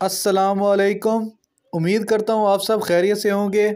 असलकुम उम्मीद करता हूँ आप सब खैरियत से होंगे।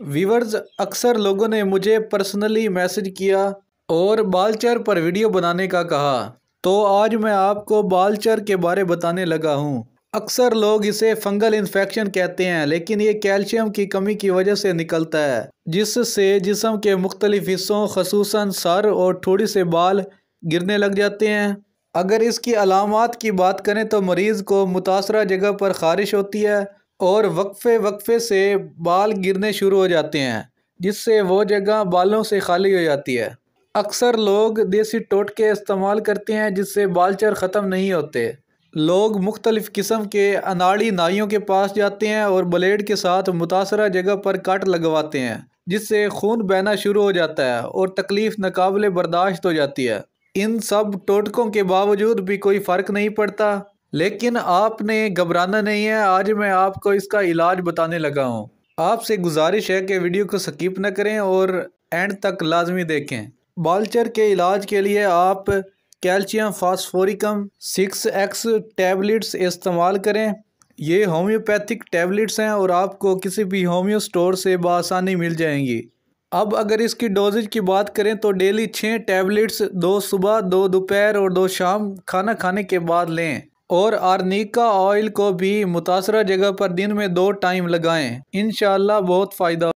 वीवर्स अक्सर लोगों ने मुझे पर्सनली मैसेज किया और बालचर पर वीडियो बनाने का कहा। तो आज मैं आपको बालचर के बारे बताने लगा हूँ। अक्सर लोग इसे फंगल इन्फेक्शन कहते हैं, लेकिन ये कैल्शियम की कमी की वजह से निकलता है, जिससे जिसम के मुख्तलिफ़ हिस्सों खसूस सर और थोड़ी से बाल गिरने लग जाते हैं। अगर इसकी अलामत की बात करें तो मरीज़ को मुतासर जगह पर ख़ारिश होती है और वक्फे वक्फे से बाल गिरने शुरू हो जाते हैं, जिससे वो जगह बालों से खाली हो जाती है। अक्सर लोग देसी टोटके इस्तेमाल करते हैं, जिससे बालचर ख़त्म नहीं होते। लोग मुख्तलिफ़ किस्म के अनाड़ी नाइयों के पास जाते हैं और ब्लेड के साथ मुतासर जगह पर कट लगवाते हैं, जिससे खून बहना शुरू हो जाता है और तकलीफ़ नाकबले बर्दाश्त हो जाती है। इन सब टोटकों के बावजूद भी कोई फ़र्क नहीं पड़ता। लेकिन आपने घबराना नहीं है, आज मैं आपको इसका इलाज बताने लगा हूँ। आपसे गुजारिश है कि वीडियो को स्किप न करें और एंड तक लाजमी देखें। बालचर के इलाज के लिए आप calcium phosphoricum six X tablets इस्तेमाल करें। ये होम्योपैथिक टैबलेट्स हैं और आपको किसी भी होम्यो स्टोर से बसानी मिल जाएँगी। अब अगर इसकी डोजेज की बात करें तो डेली छः टैबलेट्स, दो सुबह, दो दोपहर और दो शाम खाना खाने के बाद लें। और आर्निका ऑयल को भी मुतासर जगह पर दिन में दो टाइम लगाएँ। इन बहुत फ़ायदा